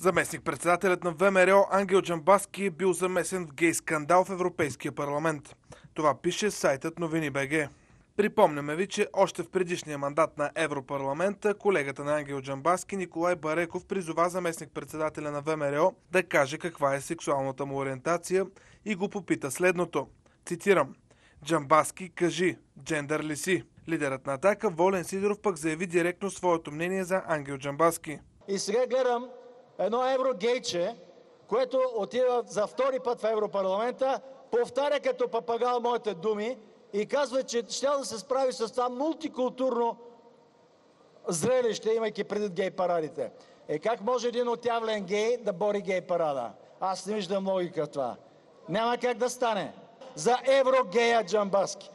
Заместник-председателят на ВМРО Ангел Джамбаски е бил замесен в гей скандал в Европейския парламент. Това пише сайтът Новини БГ. Припомняме ви, че още в предишния мандат на Европарламента колегата на Ангел Джамбаски Николай Бареков призова заместник-председателя на ВМРО да каже каква е сексуалната му ориентация и го попита следното. Цитирам. Джамбаски, кажи, джендър ли си? Лидерът на атака Волен Сидоров пък заяви директно своето мнение за Ангел Джамбаски. И сега гледам едно еврогейче, което отива за втори път в Европарламента, повтаря като папагал моите думи и казва, че ще да се справи с това мултикултурно зрелище, имайки предвид гей парадите. Е как може един отявлен гей да бори гей парада? Аз не виждам логика в това. Няма как да стане. За еврогея Джамбаски.